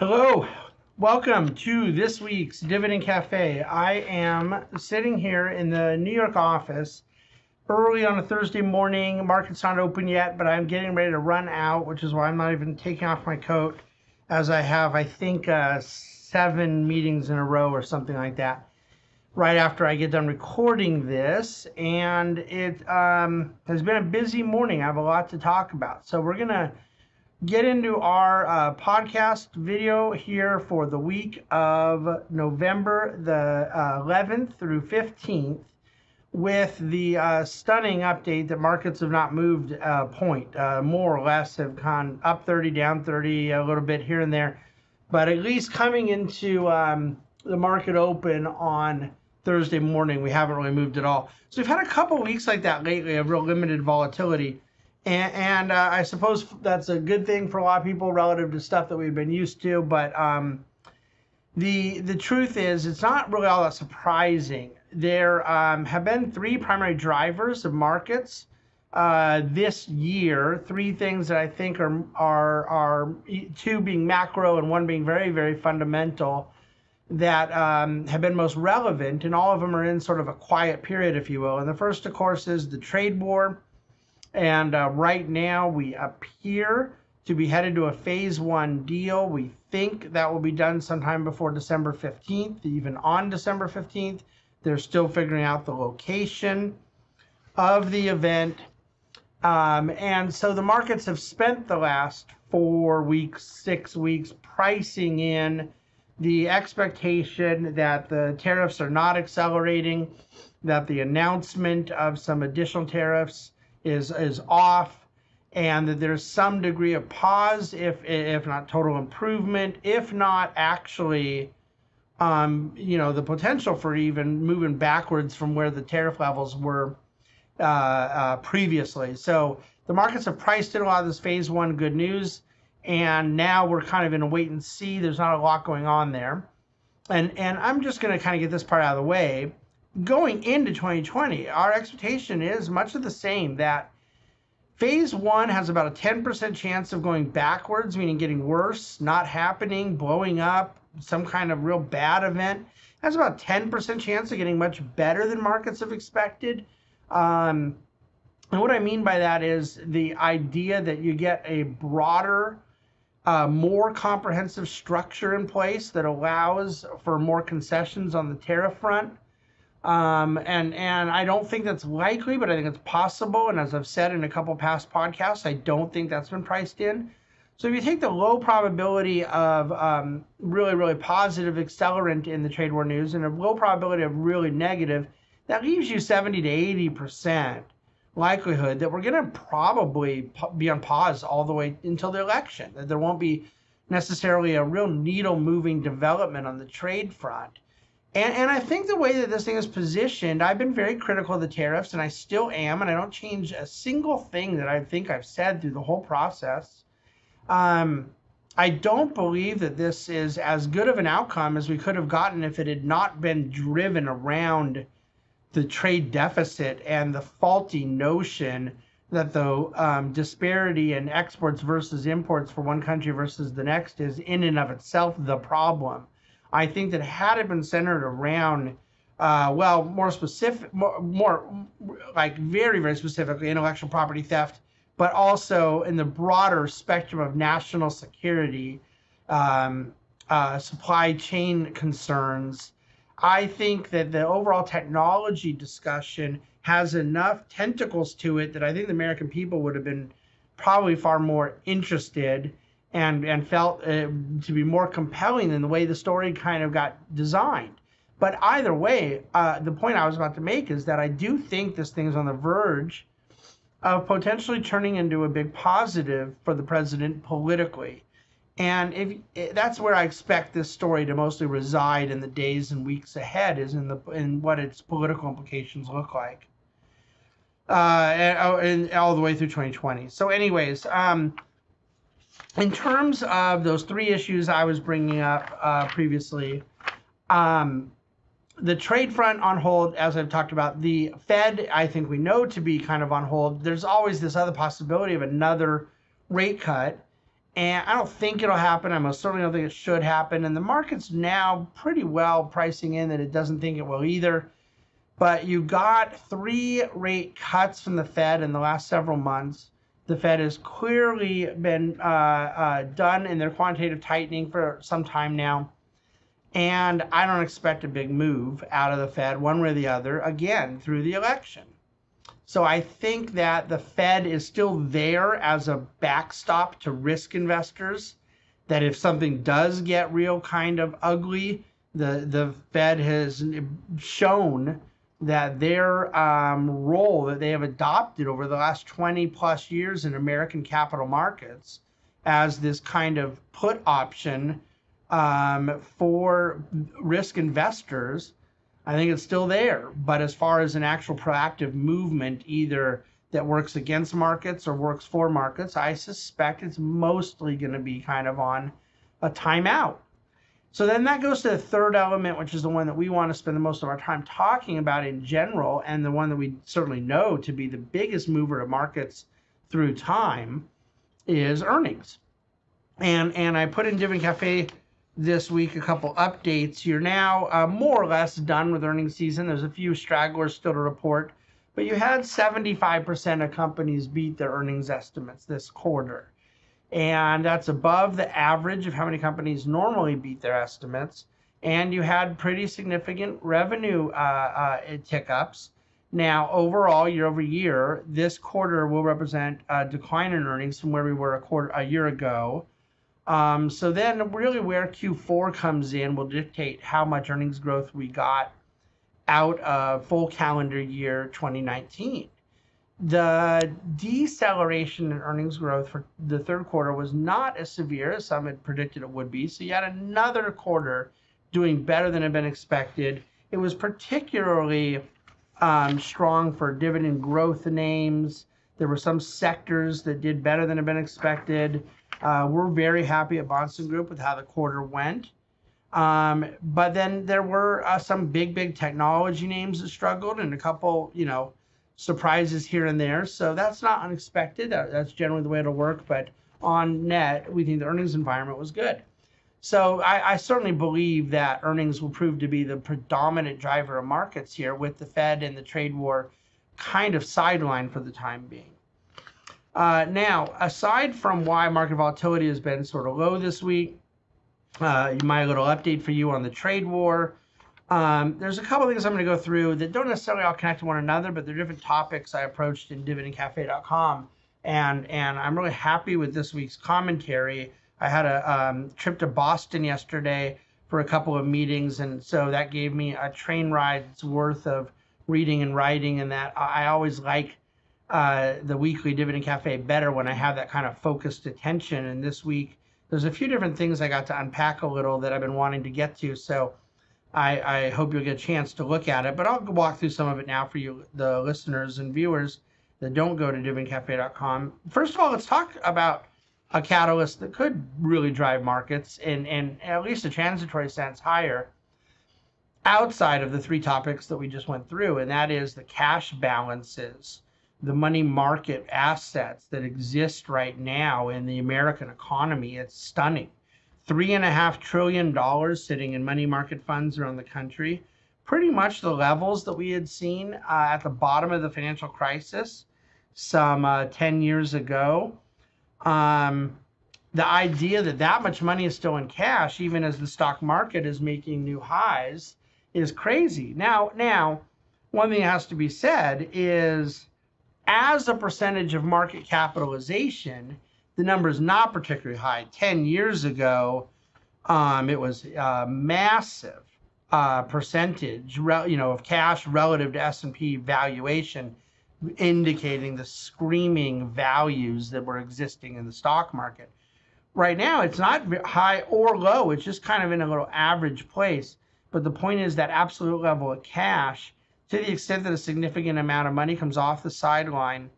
Hello, welcome to this week's Dividend Cafe. I am sitting here in the New York office early on a Thursday morning. Market's not open yet, but I'm getting ready to run out, which is why I'm not even taking off my coat as I have, I think, uh, seven meetings in a row or something like that right after I get done recording this. And it um, has been a busy morning. I have a lot to talk about. So we're going to get into our uh, podcast video here for the week of November the uh, 11th through 15th with the uh, stunning update that markets have not moved a point, uh, more or less have gone up 30, down 30, a little bit here and there. But at least coming into um, the market open on Thursday morning, we haven't really moved at all. So we've had a couple weeks like that lately of real limited volatility. And, and uh, I suppose that's a good thing for a lot of people relative to stuff that we've been used to. But um, the the truth is, it's not really all that surprising. There um, have been three primary drivers of markets uh, this year. Three things that I think are are are two being macro and one being very very fundamental that um, have been most relevant, and all of them are in sort of a quiet period, if you will. And the first, of course, is the trade war and uh, right now, we appear to be headed to a phase one deal. We think that will be done sometime before December 15th, even on December 15th. They're still figuring out the location of the event. Um, and so the markets have spent the last four weeks, six weeks pricing in the expectation that the tariffs are not accelerating, that the announcement of some additional tariffs is is off and that there's some degree of pause if if not total improvement if not actually um, you know the potential for even moving backwards from where the tariff levels were uh, uh, previously. So the markets have priced in a lot of this phase one good news and now we're kind of in a wait and see. There's not a lot going on there. And and i'm just going to kind of get this part out of the way going into 2020, our expectation is much of the same that phase one has about a 10% chance of going backwards, meaning getting worse, not happening, blowing up, some kind of real bad event. Has about 10% chance of getting much better than markets have expected. Um, and what I mean by that is the idea that you get a broader, uh, more comprehensive structure in place that allows for more concessions on the tariff front um, and and I don't think that's likely, but I think it's possible. And as I've said in a couple past podcasts, I don't think that's been priced in. So if you take the low probability of um, really really positive accelerant in the trade war news and a low probability of really negative, that leaves you 70 to 80 percent likelihood that we're going to probably be on pause all the way until the election. That there won't be necessarily a real needle moving development on the trade front. And, and I think the way that this thing is positioned, I've been very critical of the tariffs, and I still am, and I don't change a single thing that I think I've said through the whole process. Um, I don't believe that this is as good of an outcome as we could have gotten if it had not been driven around the trade deficit and the faulty notion that the um, disparity in exports versus imports for one country versus the next is in and of itself the problem. I think that had it been centered around, uh, well, more specific, more, more like very, very specifically intellectual property theft, but also in the broader spectrum of national security, um, uh, supply chain concerns. I think that the overall technology discussion has enough tentacles to it that I think the American people would have been probably far more interested and and felt uh, to be more compelling than the way the story kind of got designed. But either way, uh, the point I was about to make is that I do think this thing is on the verge of potentially turning into a big positive for the president politically. And if eh, that's where I expect this story to mostly reside in the days and weeks ahead, is in the in what its political implications look like, uh, and, oh, and all the way through 2020. So, anyways, um, in terms of those three issues I was bringing up uh, previously, um, the trade front on hold, as I've talked about, the Fed, I think we know to be kind of on hold. There's always this other possibility of another rate cut. And I don't think it'll happen. I most certainly don't think it should happen. And the market's now pretty well pricing in that it doesn't think it will either. But you got three rate cuts from the Fed in the last several months. The Fed has clearly been uh, uh, done in their quantitative tightening for some time now. And I don't expect a big move out of the Fed one way or the other again through the election. So I think that the Fed is still there as a backstop to risk investors. That if something does get real kind of ugly, the, the Fed has shown that their um, role that they have adopted over the last 20 plus years in American capital markets as this kind of put option um, for risk investors, I think it's still there. But as far as an actual proactive movement, either that works against markets or works for markets, I suspect it's mostly going to be kind of on a timeout. So then that goes to the third element, which is the one that we want to spend the most of our time talking about in general, and the one that we certainly know to be the biggest mover of markets through time is earnings. And and I put in Dividend Cafe this week a couple updates. You're now uh, more or less done with earnings season. There's a few stragglers still to report, but you had 75% of companies beat their earnings estimates this quarter. And that's above the average of how many companies normally beat their estimates. And you had pretty significant revenue uh, uh, tick ups. Now, overall, year over year, this quarter will represent a decline in earnings from where we were a quarter a year ago. Um, so then, really, where Q4 comes in will dictate how much earnings growth we got out of full calendar year 2019. The deceleration in earnings growth for the third quarter was not as severe as some had predicted it would be. So you had another quarter doing better than had been expected. It was particularly um, strong for dividend growth names. There were some sectors that did better than had been expected. Uh, we're very happy at Bahnsen Group with how the quarter went. Um, but then there were uh, some big, big technology names that struggled and a couple, you know, surprises here and there. So that's not unexpected. That, that's generally the way it'll work. But on net, we think the earnings environment was good. So I, I, certainly believe that earnings will prove to be the predominant driver of markets here with the Fed and the trade war kind of sidelined for the time being. Uh, now, aside from why market volatility has been sort of low this week, uh, my little update for you on the trade war. Um, there's a couple things I'm going to go through that don't necessarily all connect to one another, but they're different topics I approached in dividendcafe.com. And, and I'm really happy with this week's commentary. I had a um, trip to Boston yesterday for a couple of meetings, and so that gave me a train ride's worth of reading and writing, and that I always like uh, the weekly Dividend Cafe better when I have that kind of focused attention. And this week, there's a few different things I got to unpack a little that I've been wanting to get to. So I, I hope you'll get a chance to look at it. But I'll walk through some of it now for you, the listeners and viewers that don't go to dividendcafe.com. First of all, let's talk about a catalyst that could really drive markets in, in at least a transitory sense higher outside of the three topics that we just went through, and that is the cash balances the money market assets that exist right now in the American economy. It's stunning. Three and a half trillion dollars sitting in money market funds around the country. Pretty much the levels that we had seen uh, at the bottom of the financial crisis some uh, 10 years ago. Um, the idea that that much money is still in cash, even as the stock market is making new highs, is crazy. Now, now, one thing that has to be said is as a percentage of market capitalization, the number is not particularly high. 10 years ago, um, it was a massive uh, percentage, you know, of cash relative to S&P valuation, indicating the screaming values that were existing in the stock market. Right now, it's not high or low. It's just kind of in a little average place. But the point is that absolute level of cash to the extent that a significant amount of money comes off the sideline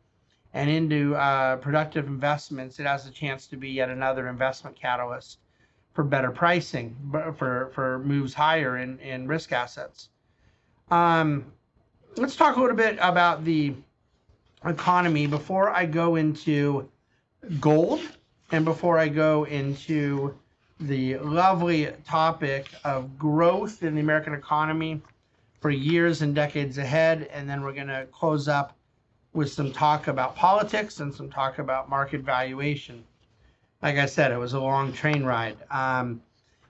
and into uh, productive investments, it has a chance to be yet another investment catalyst for better pricing, for, for moves higher in, in risk assets. Um, let's talk a little bit about the economy before I go into gold And before I go into the lovely topic of growth in the American economy for years and decades ahead, and then we're going to close up with some talk about politics and some talk about market valuation. Like I said, it was a long train ride. Um,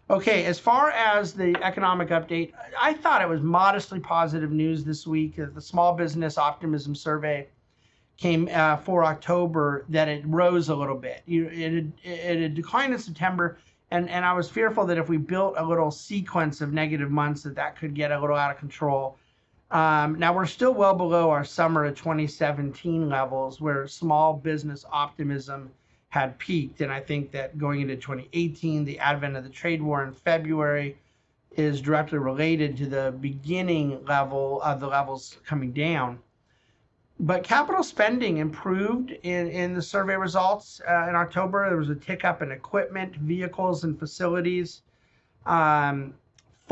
okay, as far as the economic update, I thought it was modestly positive news this week. The Small Business Optimism Survey came uh, for October that it rose a little bit. It, had, it had declined in September, and, and I was fearful that if we built a little sequence of negative months, that that could get a little out of control. Um, now we're still well below our summer of 2017 levels, where small business optimism had peaked, and I think that going into 2018, the advent of the trade war in February is directly related to the beginning level of the levels coming down. But capital spending improved in, in the survey results uh, in October. There was a tick up in equipment, vehicles, and facilities. Um,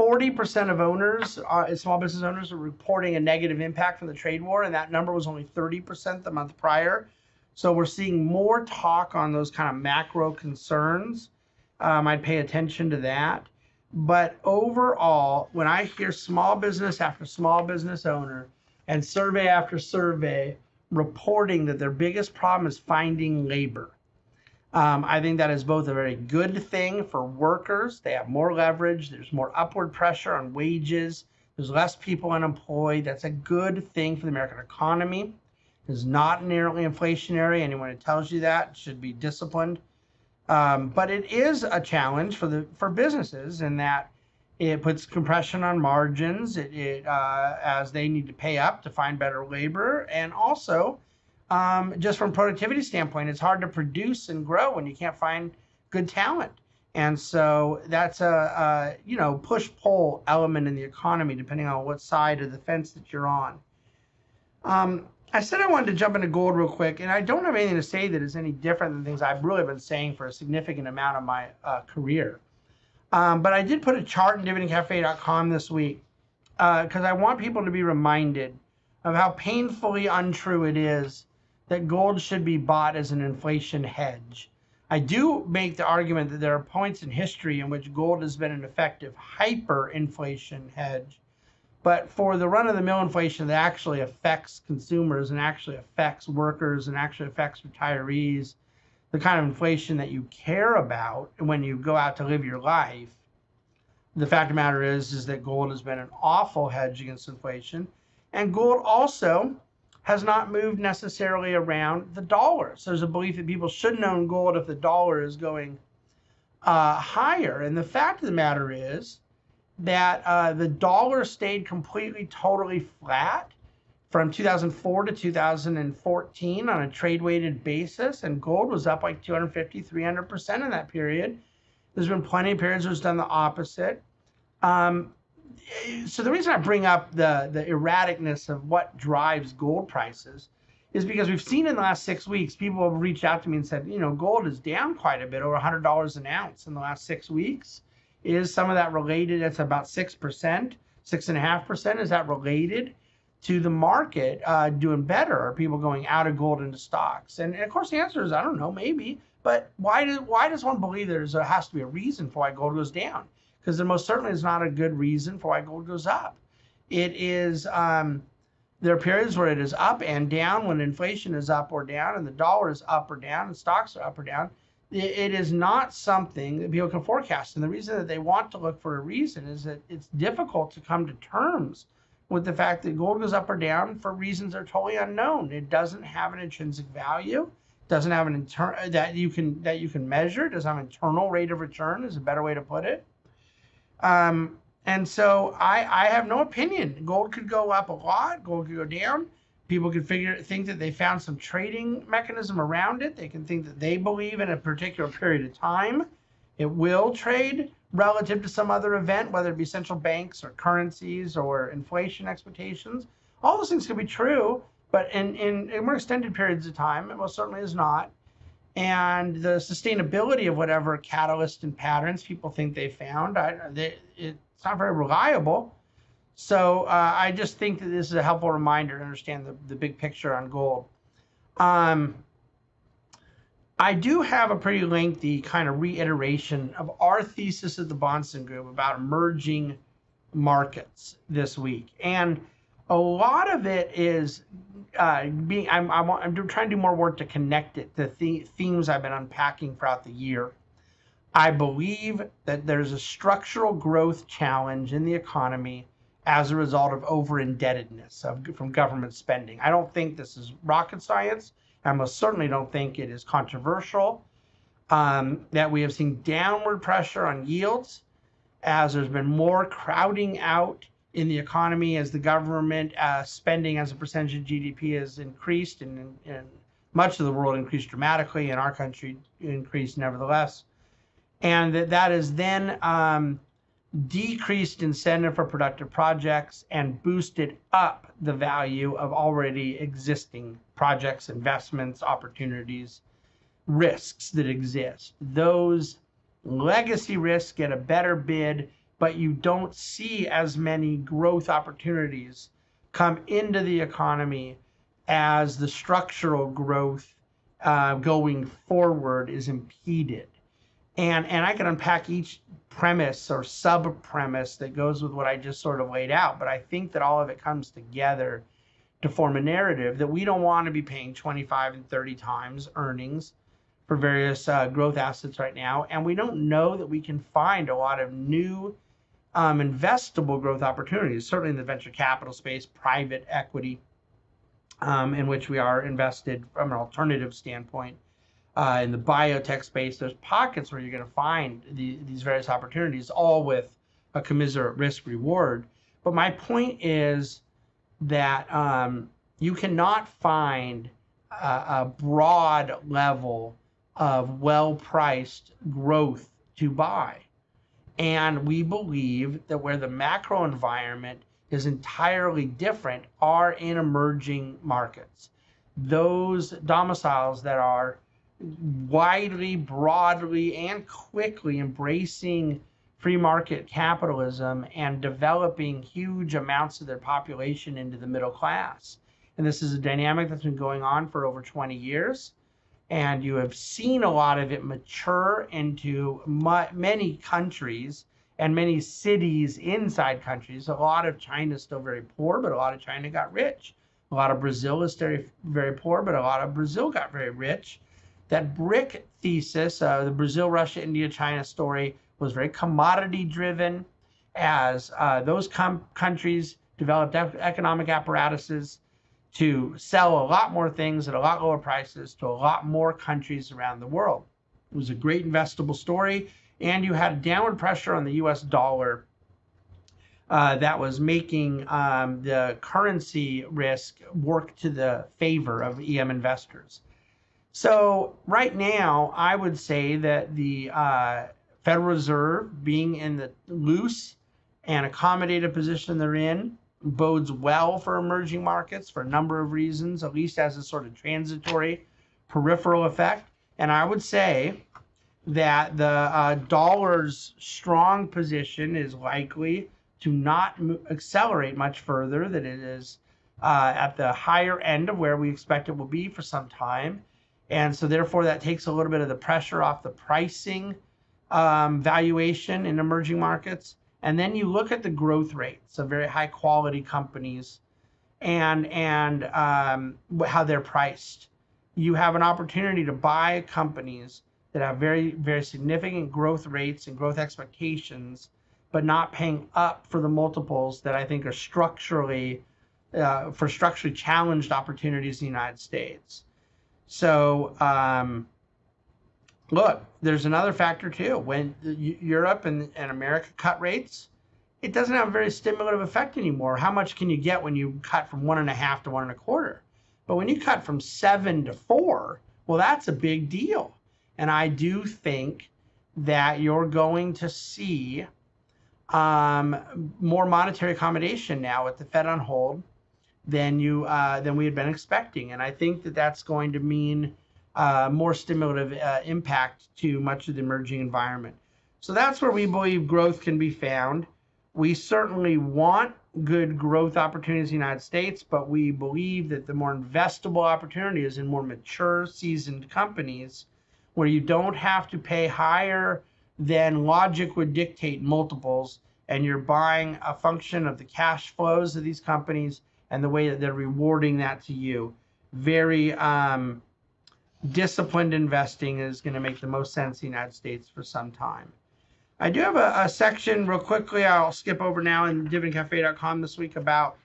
40% of owners, uh, small business owners, are reporting a negative impact from the trade war, and that number was only 30% the month prior. So we're seeing more talk on those kind of macro concerns. Um, I'd pay attention to that. But overall, when I hear small business after small business owner and survey after survey reporting that their biggest problem is finding labor, um, I think that is both a very good thing for workers. They have more leverage. There's more upward pressure on wages. There's less people unemployed. That's a good thing for the American economy. It's not nearly inflationary. Anyone who tells you that should be disciplined. Um, but it is a challenge for the for businesses in that it puts compression on margins. It, it uh, as they need to pay up to find better labor, and also um, just from productivity standpoint, it's hard to produce and grow when you can't find good talent. And so that's a, a you know push pull element in the economy, depending on what side of the fence that you're on. Um, I said I wanted to jump into gold real quick, and I don't have anything to say that is any different than things I've really been saying for a significant amount of my uh, career. Um, but I did put a chart in dividendcafe.com this week because uh, I want people to be reminded of how painfully untrue it is that gold should be bought as an inflation hedge. I do make the argument that there are points in history in which gold has been an effective hyperinflation hedge. But for the run of the mill inflation that actually affects consumers and actually affects workers and actually affects retirees, the kind of inflation that you care about when you go out to live your life, the fact of the matter is, is that gold has been an awful hedge against inflation. And gold also has not moved necessarily around the dollar. So there's a belief that people shouldn't own gold if the dollar is going uh, higher. And the fact of the matter is that uh, the dollar stayed completely, totally flat from 2004 to 2014 on a trade weighted basis. And gold was up like 250, 300% in that period. There's been plenty of periods where it's done the opposite. Um, so the reason I bring up the the erraticness of what drives gold prices is because we've seen in the last six weeks people have reached out to me and said, you know, gold is down quite a bit, over hundred dollars an ounce in the last six weeks. Is some of that related? It's about six percent, six and a half percent. Is that related to the market uh, doing better? Are people going out of gold into stocks? And, and of course, the answer is I don't know, maybe. But why does why does one believe there's there has to be a reason for why gold goes down? Because there most certainly is not a good reason for why gold goes up. It is um, there are periods where it is up and down when inflation is up or down and the dollar is up or down and stocks are up or down. It, it is not something that people can forecast. And the reason that they want to look for a reason is that it's difficult to come to terms with the fact that gold goes up or down for reasons that are totally unknown. It doesn't have an intrinsic value doesn't have an internal that you can that you can measure. Doesn't have an internal rate of return is a better way to put it. Um, and so I, I have no opinion. Gold could go up a lot. Gold could go down. People could figure think that they found some trading mechanism around it. They can think that they believe in a particular period of time it will trade relative to some other event, whether it be central banks or currencies or inflation expectations. All those things could be true, but in, in, in more extended periods of time, it most certainly is not and the sustainability of whatever catalyst and patterns people think they found, I, they, it's not very reliable. So uh, I just think that this is a helpful reminder to understand the, the big picture on gold. Um, I do have a pretty lengthy kind of reiteration of our thesis at the Bahnsen Group about emerging markets this week. And a lot of it is uh, being, I'm, I'm, I'm trying to do more work to connect it to the themes I've been unpacking throughout the year. I believe that there's a structural growth challenge in the economy as a result of over indebtedness from government spending. I don't think this is rocket science. I most certainly don't think it is controversial um, that we have seen downward pressure on yields as there's been more crowding out in the economy as the government uh, spending as a percentage of GDP has increased and, and much of the world increased dramatically and our country increased nevertheless. And that, is then um, decreased incentive for productive projects and boosted up the value of already existing projects, investments, opportunities, risks that exist. Those legacy risks get a better bid, but you don't see as many growth opportunities come into the economy as the structural growth uh, going forward is impeded and and I can unpack each premise or sub premise that goes with what I just sort of laid out. But I think that all of it comes together to form a narrative that we don't want to be paying 25 and 30 times earnings for various uh, growth assets right now, and we don't know that we can find a lot of new um, investable growth opportunities. Certainly in the venture capital space, private equity, um, in which we are invested from an alternative standpoint uh, in the biotech space, there's pockets where you're going to find the, these various opportunities, all with a commiserate risk reward. But my point is that um, you cannot find a, a broad level of well priced growth to buy. And we believe that where the macro environment is entirely different are in emerging markets. Those domiciles that are widely, broadly, and quickly embracing free market capitalism and developing huge amounts of their population into the middle class. And this is a dynamic that's been going on for over 20 years. And you have seen a lot of it mature into many countries and many cities inside countries. A lot of China is still very poor, but a lot of China got rich. A lot of Brazil is very, very poor, but a lot of Brazil got very rich that BRIC thesis, uh, the Brazil, Russia, India, China story, was very commodity driven as uh, those com- countries developed economic apparatuses to sell a lot more things at a lot lower prices to a lot more countries around the world. It was a great investable story, and you had downward pressure on the US dollar uh, that was making um, the currency risk work to the favor of EM investors. So right now, I would say that the uh, Federal Reserve, being in the loose and accommodative position they're in, bodes well for emerging markets for a number of reasons, at least as a sort of transitory peripheral effect. And I would say that the uh, dollar's strong position is likely to not accelerate much further, that it is uh, at the higher end of where we expect it will be for some time and so therefore that takes a little bit of the pressure off the pricing um, valuation in emerging markets. And then you look at the growth rates of very high quality companies and and um, how they're priced. You have an opportunity to buy companies that have very very significant growth rates and growth expectations, but not paying up for the multiples that I think are structurally uh, for structurally challenged opportunities in the United States. So, um, look, there's another factor too. When Europe and, and America cut rates, it doesn't have a very stimulative effect anymore. How much can you get when you cut from one and a half to one and a quarter? But when you cut from seven to four, well, that's a big deal. And I do think that you're going to see um, more monetary accommodation now with the Fed on hold than you uh, than we had been expecting, and I think that that's going to mean uh, more stimulative uh, impact to much of the emerging environment. So that's where we believe growth can be found. We certainly want good growth opportunities in the United States, but we believe that the more investable opportunity is in more mature, seasoned companies where you don't have to pay higher than logic would dictate multiples, and you're buying a function of the cash flows of these companies and the way that they're rewarding that to you. Very um, disciplined investing is going to make the most sense in the United States for some time. I do have a, a section real quickly. I'll skip over now in dividendcafe.com this week about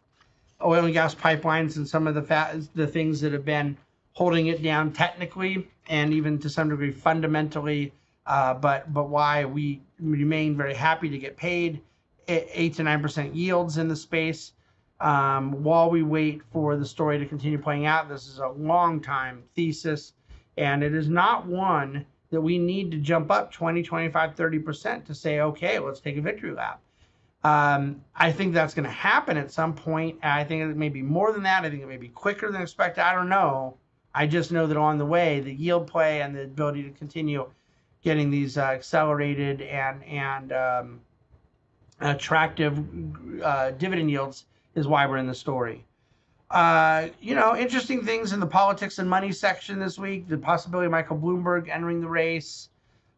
oil and gas pipelines and some of the fat, the things that have been holding it down technically and even to some degree fundamentally. Uh, but but why we remain very happy to get paid eight to nine percent yields in the space um, while we wait for the story to continue playing out. This is a long time thesis, and it is not one that we need to jump up 20, 25, 30% to say, okay, let's take a victory lap. Um, I think that's going to happen at some point. I think it may be more than that. I think it may be quicker than expected. I don't know. I just know that on the way, the yield play and the ability to continue getting these uh, accelerated and and um, attractive uh, dividend yields is why we're in the story. Uh, you know, interesting things in the politics and money section this week. The possibility of Michael Bloomberg entering the race.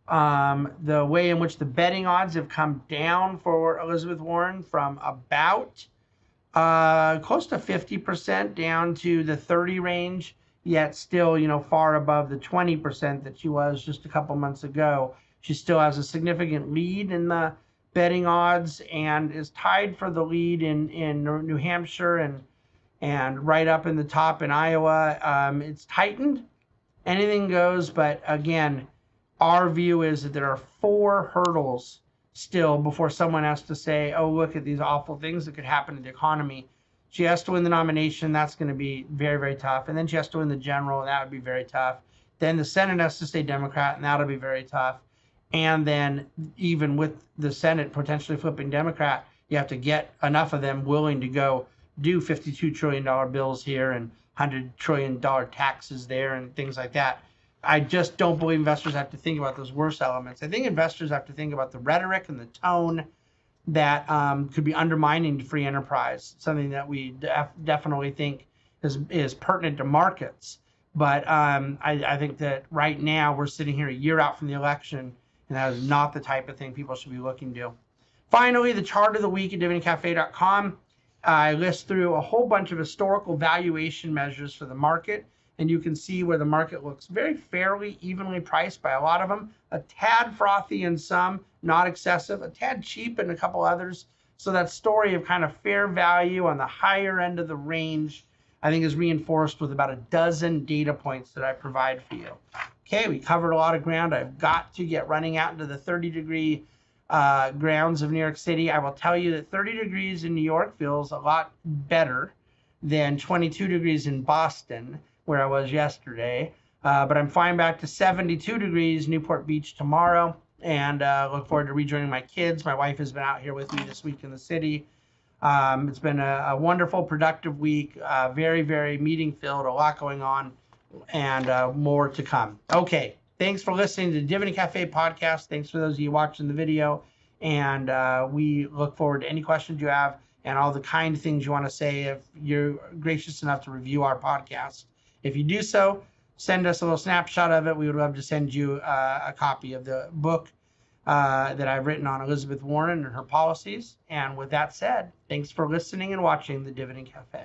Um, the way in which the betting odds have come down for Elizabeth Warren from about uh, close to 50% down to the 30 range, yet still, you know, far above the 20% that she was just a couple months ago. She still has a significant lead in the betting odds and is tied for the lead in, in New Hampshire and and right up in the top in Iowa. Um, it's tightened. Anything goes, but again, our view is that there are four hurdles still before someone has to say, oh, look at these awful things that could happen to the economy. She has to win the nomination. That's going to be very, very tough. And then she has to win the general. And that would be very tough. Then the Senate has to stay Democrat, and that'll be very tough. And then, even with the Senate potentially flipping Democrat, you have to get enough of them willing to go do $52 trillion bills here and $100 trillion taxes there and things like that. I just don't believe investors have to think about those worst elements. I think investors have to think about the rhetoric and the tone that um, could be undermining free enterprise, something that we def- definitely think is, is pertinent to markets. But um, I, I, think that right now we're sitting here a year out from the election, and that is not the type of thing people should be looking to. Finally, the chart of the week at dividendcafe.com. I list through a whole bunch of historical valuation measures for the market, and you can see where the market looks very fairly evenly priced by a lot of them, a tad frothy in some, not excessive, a tad cheap in a couple others. So that story of kind of fair value on the higher end of the range, I think is reinforced with about a dozen data points that I provide for you. Okay, we covered a lot of ground. I've got to get running out into the 30 degree uh, grounds of New York City, I will tell you that 30 degrees in New York feels a lot better than 22 degrees in Boston, where I was yesterday. Uh, but I'm flying back to 72 degrees Newport Beach tomorrow, and uh, look forward to rejoining my kids. My wife has been out here with me this week in the city. Um, it's been a, a, wonderful, productive week. Uh, very, very meeting filled. A lot going on, and uh, more to come. Okay, Thanks for listening to the Dividend Cafe podcast. Thanks for those of you watching the video. And uh, we look forward to any questions you have and all the kind things you want to say if you're gracious enough to review our podcast. If you do so, send us a little snapshot of it. We would love to send you uh, a copy of the book uh, that I've written on Elizabeth Warren and her policies. And with that said, thanks for listening and watching the Dividend Cafe.